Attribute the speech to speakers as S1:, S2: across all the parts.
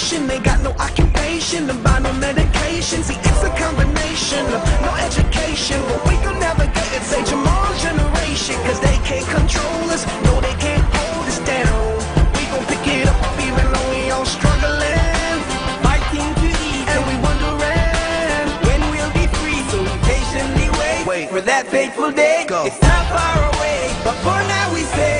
S1: station. They got no occupation, and buy no medication. See, it's a combination of no education, but we can never get it. Say Jamal's generation, cause they can't control us. No, they can't hold us down. We gon' pick it up even though we all struggling.
S2: Fighting to eat
S1: And we wondering
S2: when we'll be free. So we patiently wait,
S1: Wait.
S2: for that fateful day.
S1: Go.
S2: It's not far away, but for now we say,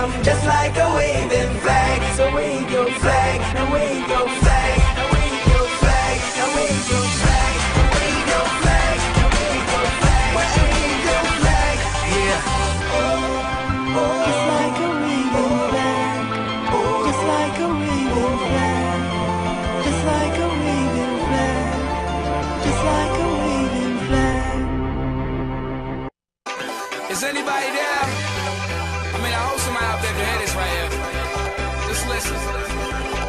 S2: freedom, just like a waving flag. So wave your flag, now wave your flag, now wave flag, now wave your flag, now wave flag, flag, wave your flag. Yeah.
S3: Just like a waving flag. Just like a waving flag. Just like a waving flag. Just like a waving flag.
S4: Is anybody there? I mean, I hope somebody out there can hear this right here. Just listen.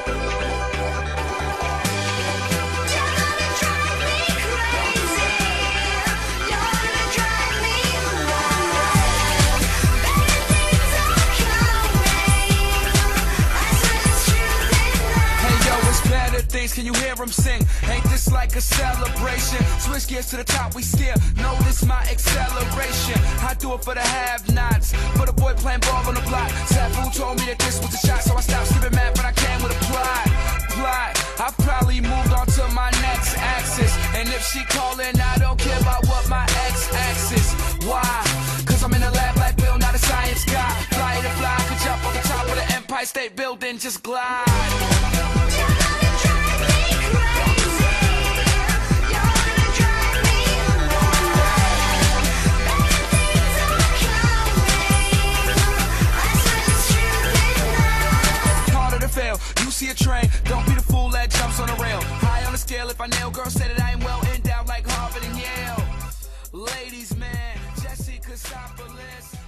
S4: Can you hear them sing? Ain't this like a celebration? Switch gears to the top, we steer. Notice my acceleration. I do it for the have-nots. For the boy playing ball on the block. Safu told me that this was a shot, so I stopped skipping math, but I came with a plot. Plot. I've probably moved on to my next axis. And if she calling, I don't care about what my x-axis. Why? Cause I'm in the lab like Bill Nye the Science Guy. Fly to fly, could jump on the top of the Empire State Building, just glide. If I nail, girl say that I am well endowed like Harvard and Yale. Ladies, man, Jesse Cassopolis.